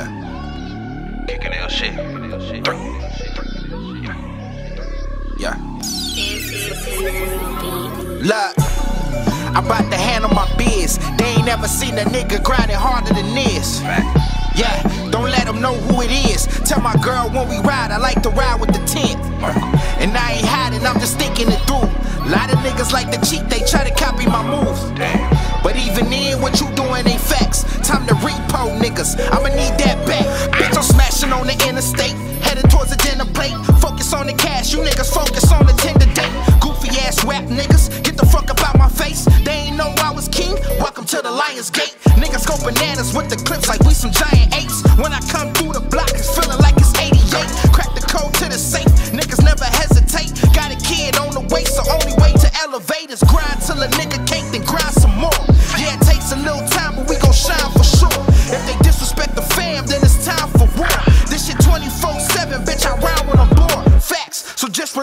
Yeah. Kicking L shit. Yeah. Look, I'm about to handle my biz. They ain't never seen a nigga grinding harder than this. Yeah, don't let them know who it is. Tell my girl when we ride, I like to ride with the tent. And I ain't hiding, I'm just thinking it through. A Lot of niggas like to cheat, they try to copy my moves. But even then, what you doing ain't facts. Time to repo niggas, I'ma need that back. Bitch, I'm smashing on the interstate, headed towards the dinner plate. Focus on the cash, you niggas focus on the tender date. Goofy ass rap niggas, get the fuck up out my face.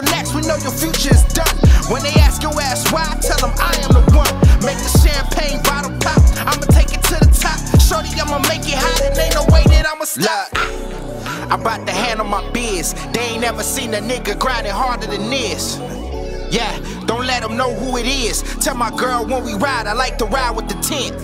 Relax, we know your future is done. When they ask your ass why, tell them I am the one. Make the champagne bottle pop, I'ma take it to the top. Shorty, I'ma make it hot, and ain't no way that I'ma stop. I'm about to handle my biz. They ain't never seen a nigga grinding harder than this. Yeah, don't let them know who it is. Tell my girl when we ride, I like to ride with the tent.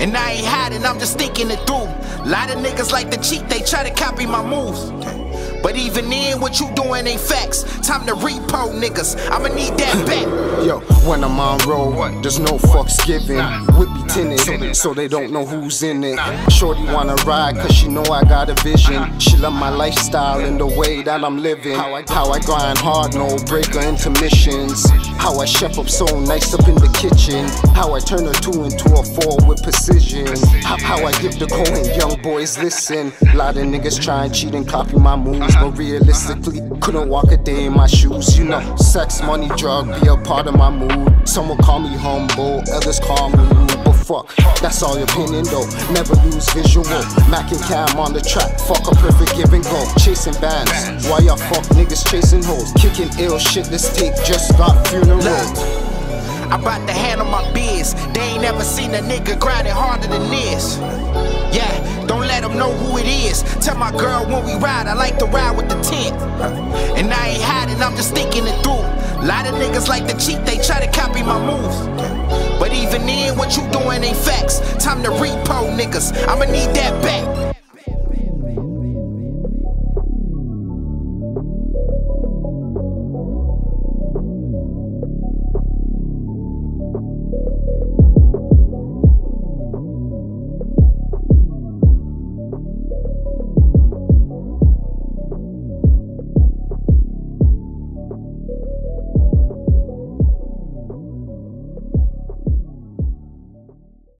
And I ain't hiding, I'm just thinking it through. A Lot of niggas like to cheat, they try to copy my moves. But even then, what you doing ain't facts. Time to repo niggas, I'ma need that back. Yo, when I'm on road, there's no fucks given. Whip be tinted, so they don't know who's in it. Shorty wanna ride, cause she know I got a vision. She love my lifestyle and the way that I'm living. How I, grind hard, no break or intermissions. How I chef up so nice up in the kitchen. How I turn a two into a four with precision. How, how I give the going, young boys listen. Lot of niggas try and cheat and copy my moves, but realistically, couldn't walk a day in my shoes. You know, sex, money, drug be a part of my mood. Some will call me humble, others call me rude, but fuck, that's all your opinion though. Never lose visual. Mac and Cam on the track, fuck a perfect give and go. Chasing bands, why y'all fuck niggas chasing hoes? Kicking ill shit, this tape just got funeral. I'm about to handle my biz. They ain't never seen a nigga grinding harder than this. Know who it is. Tell my girl when we ride, I like to ride with the tent. And I ain't hiding, I'm just thinking it through. Lot of niggas like to cheat, they try to copy my moves. But even then, what you doing ain't facts. Time to repo niggas, I'ma need that back.